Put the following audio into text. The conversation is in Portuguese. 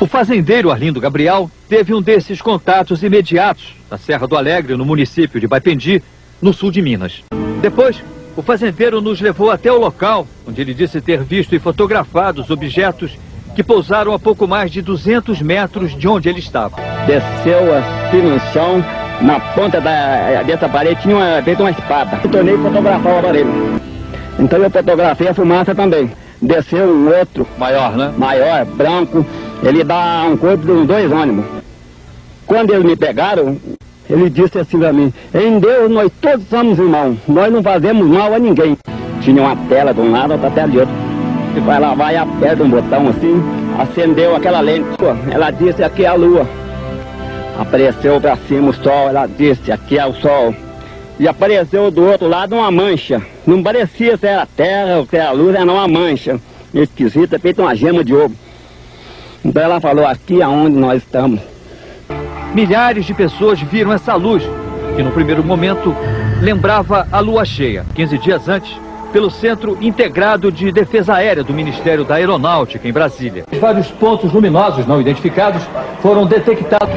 O fazendeiro Arlindo Gabriel teve um desses contatos imediatos na Serra do Alegre, no município de Baipendi, no sul de Minas. Depois, o fazendeiro nos levou até o local, onde ele disse ter visto e fotografado os objetos que pousaram a pouco mais de 200 metros de onde ele estava. Desceu assim no chão, na ponta da, dessa parede tinha uma, uma espada. Eu tornei fotografar o aparelho. Então eu fotografei a fumaça também. Desceu um outro. Maior, né? Maior, branco. Ele dá um corpo de dois ônibus. Quando eles me pegaram, ele disse assim pra mim, em Deus nós todos somos irmãos, nós não fazemos mal a ninguém. Tinha uma tela de um lado, outra tela de outro. E vai lá, vai, aperta um botão assim, acendeu aquela lente. Ela disse, aqui é a lua. Apareceu pra cima o sol, ela disse, aqui é o sol. E apareceu do outro lado uma mancha. Não parecia se era a terra ou se era a luz, era uma mancha. Esquisita, feita uma gema de ovo. Então ela falou, aqui é onde nós estamos. Milhares de pessoas viram essa luz, que no primeiro momento lembrava a lua cheia, 15 dias antes, pelo Centro Integrado de Defesa Aérea do Ministério da Aeronáutica, em Brasília. Vários pontos luminosos não identificados foram detectados.